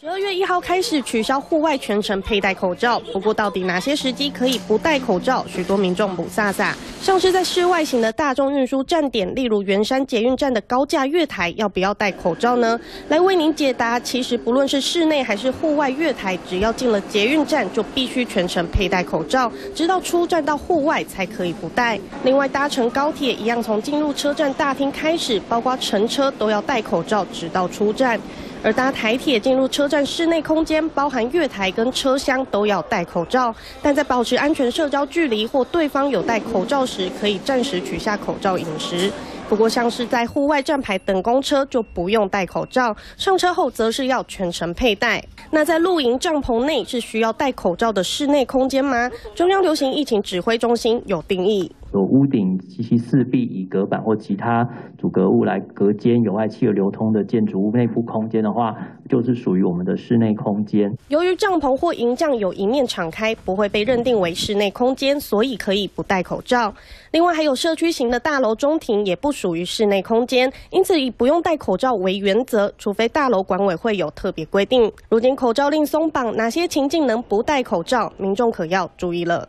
十二月一号开始取消户外全程佩戴口罩，不过到底哪些时机可以不戴口罩？许多民众不飒飒，像是在室外型的大众运输站点，例如圆山捷运站的高架月台，要不要戴口罩呢？来为您解答。其实不论是室内还是户外月台，只要进了捷运站，就必须全程佩戴口罩，直到出站到户外才可以不戴。另外搭乘高铁一样，从进入车站大厅开始，包括乘车都要戴口罩，直到出站。而搭台铁进入车站室内空间，包含月台跟车厢都要戴口罩，但在保持安全社交距离或对方有戴口罩时，可以暂时取下口罩饮食。不过，像是在户外站牌等公车就不用戴口罩，上车后则是要全程佩戴。那在露营帐篷内是需要戴口罩的室内空间吗？中央流行疫情指挥中心有定义。有屋顶及其四壁以隔板或其他阻隔物来隔间有害气流流通的建筑物内部空间的话，就是属于我们的室内空间。由于帐篷或营帐有一面敞开，不会被认定为室内空间，所以可以不戴口罩。另外，还有社区型的大楼中庭也不属于室内空间，因此以不用戴口罩为原则，除非大楼管委会有特别规定。如今口罩令松绑，哪些情境能不戴口罩？民众可要注意了。